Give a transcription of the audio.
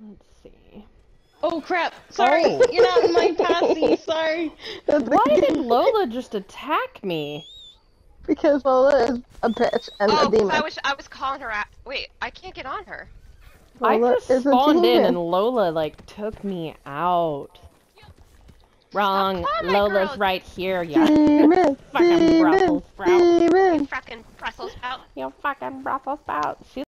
Let's see. Oh crap! Sorry, Oh. you're not in my posse. Sorry. Why did Lola just attack me? Because Lola is a bitch and Oh, a demon. I was I was calling her out. Wait, I can't get on her. I just is a spawned in and Lola like took me out. Wrong. Lola's girl right here, Yeah. Demon, fucking demon, Brussels sprout. demon. Fucking Brussels sprout. You fucking Brussels sprout. She's